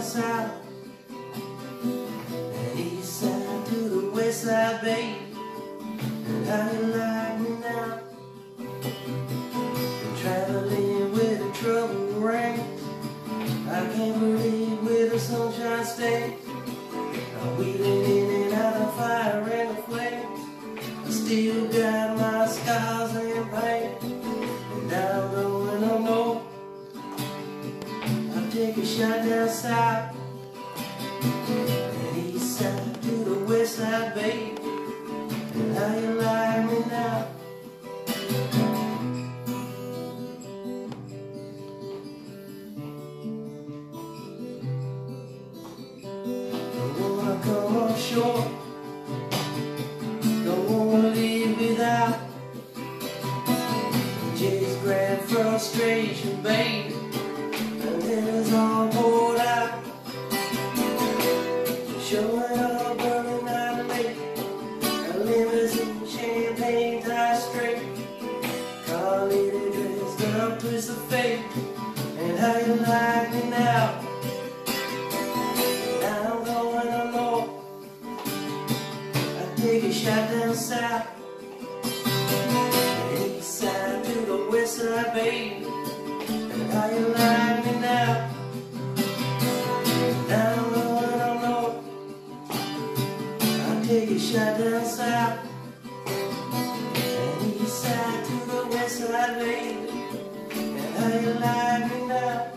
south. And east side to the west side, babe how you like me now. Traveling with a trouble rain. I can't believe take a down south And east side to the west side, babe And how you like me now Don't wanna come offshore Don't wanna leave without. Just grand frustration, baby It's all poured out Showing up burning out late A limousine, champagne, tie straight Car lady dressed up, twist of fate And how you like me now now I'm going. I take a shot down south. East side to the west baby. And how you like take a shotgun And he sighed to the west side lane And how you lining now?